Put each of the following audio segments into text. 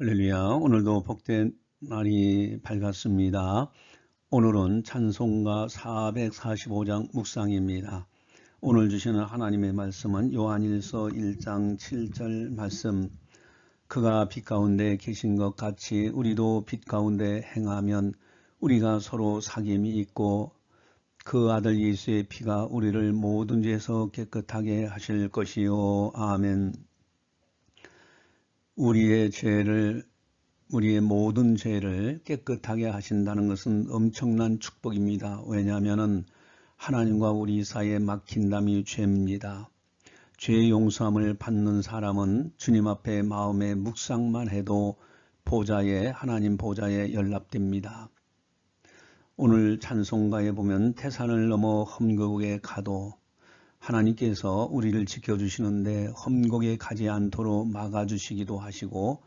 할렐루야. 오늘도 복된 날이 밝았습니다. 오늘은 찬송가 445장 묵상입니다. 오늘 주시는 하나님의 말씀은 요한일서 1장 7절 말씀. 그가 빛 가운데 계신 것 같이 우리도 빛 가운데 행하면 우리가 서로 사귐이 있고 그 아들 예수의 피가 우리를 모든 죄에서 깨끗하게 하실 것이요. 아멘. 우리의 죄를 우리의 모든 죄를 깨끗하게 하신다는 것은 엄청난 축복입니다. 왜냐하면 하나님과 우리 사이에 막힌 담이 죄입니다. 죄 용서함을 받는 사람은 주님 앞에 마음의 묵상만 해도 보좌에 하나님 보좌에 연락됩니다. 오늘 찬송가에 보면 태산을 넘어 험곡에 가도 하나님께서 우리를 지켜주시는데 험곡에 가지 않도록 막아주시기도 하시고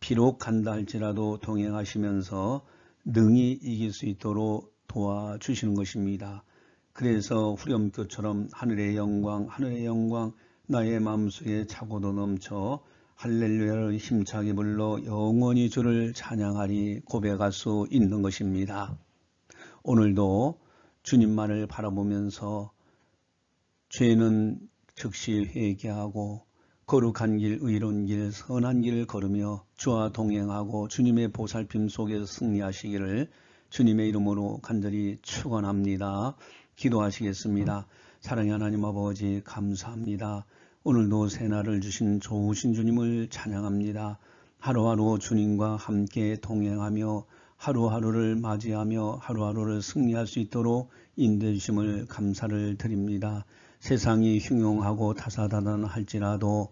비록 간다 할지라도 동행하시면서 능히 이길 수 있도록 도와주시는 것입니다. 그래서 후렴교처럼 하늘의 영광 하늘의 영광 나의 마음속에 차고도 넘쳐 할렐루야를 힘차게 불러 영원히 주를 찬양하리 고백할 수 있는 것입니다. 오늘도 주님만을 바라보면서 죄는 즉시 회개하고 거룩한 길, 의로운 길, 선한 길을 걸으며 주와 동행하고 주님의 보살핌 속에서 승리하시기를 주님의 이름으로 간절히 축원합니다. 기도하시겠습니다. 사랑의 하나님 아버지 감사합니다. 오늘도 새날을 주신 좋으신 주님을 찬양합니다. 하루하루 주님과 함께 동행하며 하루하루를 맞이하며 하루하루를 승리할 수 있도록 인도해 주심을 감사를 드립니다. 세상이 흉용하고 다사다난할지라도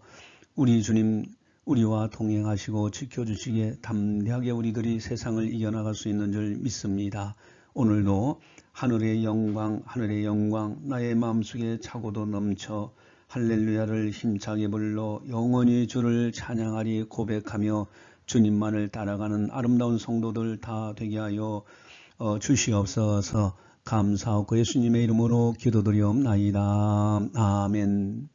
우리 주님 우리와 동행하시고 지켜주시기에 담대하게 우리들이 세상을 이겨나갈 수 있는 줄 믿습니다. 오늘도 하늘의 영광 하늘의 영광 나의 마음속에 차고도 넘쳐 할렐루야를 힘차게 불러 영원히 주를 찬양하리 고백하며 주님만을 따라가는 아름다운 성도들 다 되게 하여 어, 주시옵소서 감사하고 예수님의 이름으로 기도드리옵나이다. 아멘